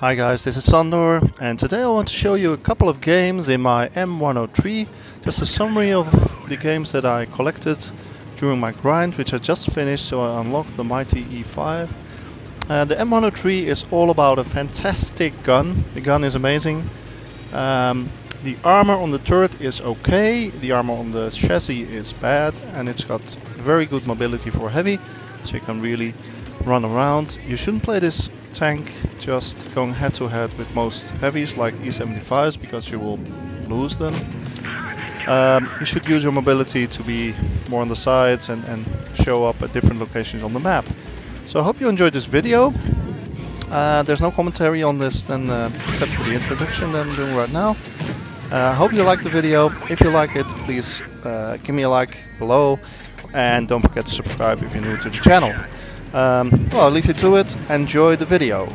Hi guys, this is Sandor and today I want to show you a couple of games in my M103 just a summary of the games that I collected during my grind which I just finished so I unlocked the Mighty E5 uh, the M103 is all about a fantastic gun, the gun is amazing. Um, the armor on the turret is okay, the armor on the chassis is bad and it's got very good mobility for heavy so you can really run around. You shouldn't play this tank just going head to head with most heavies like E75s because you will lose them. Um, you should use your mobility to be more on the sides and, and show up at different locations on the map. So I hope you enjoyed this video. Uh, there's no commentary on this then uh, except for the introduction that I'm doing right now. I uh, hope you liked the video. If you like it, please uh, give me a like below and don't forget to subscribe if you're new to the channel. Um, well, I'll leave you to it. Enjoy the video.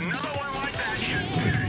Another one like that